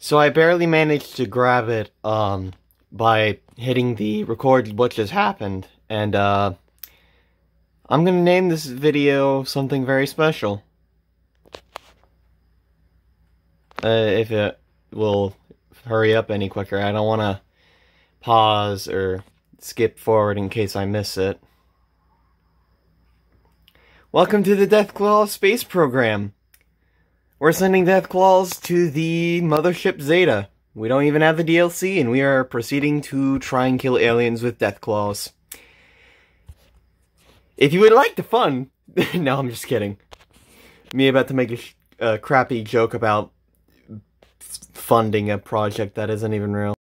So I barely managed to grab it um, by hitting the record what just happened, and uh, I'm gonna name this video something very special. Uh, if it will hurry up any quicker, I don't want to pause or skip forward in case I miss it. Welcome to the Deathclaw space program. We're sending Deathclaws to the Mothership Zeta. We don't even have the DLC, and we are proceeding to try and kill aliens with Deathclaws. If you would like the fun... no, I'm just kidding. Me about to make a, a crappy joke about funding a project that isn't even real.